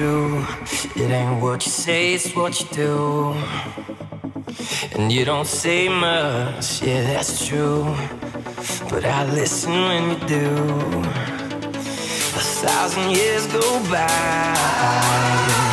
true. It ain't what you say, it's what you do. And you don't say much, yeah, that's true. But I listen when you do. A thousand years go by.